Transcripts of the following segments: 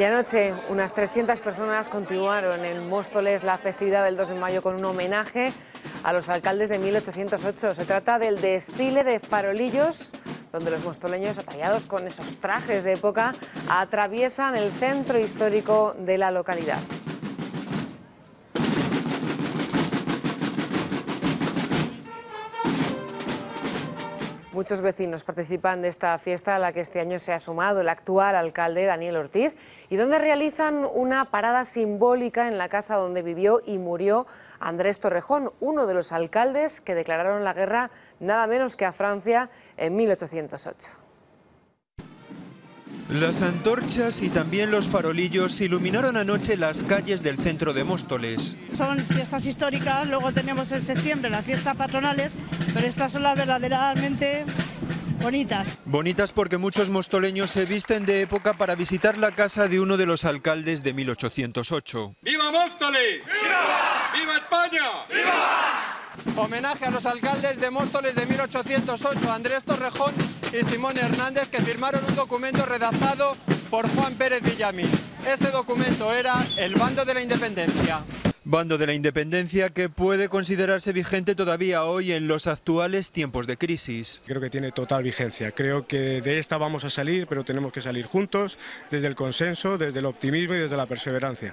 Y anoche unas 300 personas continuaron en Móstoles la festividad del 2 de mayo con un homenaje a los alcaldes de 1808. Se trata del desfile de farolillos donde los mostoleños atallados con esos trajes de época atraviesan el centro histórico de la localidad. Muchos vecinos participan de esta fiesta a la que este año se ha sumado el actual alcalde Daniel Ortiz y donde realizan una parada simbólica en la casa donde vivió y murió Andrés Torrejón, uno de los alcaldes que declararon la guerra nada menos que a Francia en 1808. Las antorchas y también los farolillos iluminaron anoche las calles del centro de Móstoles. Son fiestas históricas, luego tenemos en septiembre las fiestas patronales, pero estas son las verdaderamente bonitas. Bonitas porque muchos mostoleños se visten de época para visitar la casa de uno de los alcaldes de 1808. ¡Viva Móstoles! ¡Viva! ¡Viva España! ¡Viva! Homenaje a los alcaldes de Móstoles de 1808, Andrés Torrejón y Simón Hernández, que firmaron un documento redactado por Juan Pérez Villamil. Ese documento era el Bando de la Independencia. Bando de la Independencia que puede considerarse vigente todavía hoy en los actuales tiempos de crisis. Creo que tiene total vigencia. Creo que de esta vamos a salir, pero tenemos que salir juntos, desde el consenso, desde el optimismo y desde la perseverancia.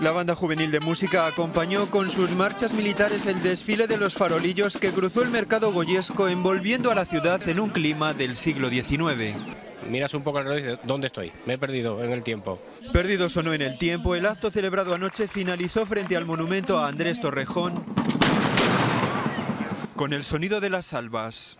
La banda juvenil de música acompañó con sus marchas militares el desfile de los farolillos que cruzó el mercado goyesco envolviendo a la ciudad en un clima del siglo XIX. Miras un poco alrededor y dices, ¿dónde estoy? Me he perdido en el tiempo. Perdidos o no en el tiempo, el acto celebrado anoche finalizó frente al monumento a Andrés Torrejón con el sonido de las salvas.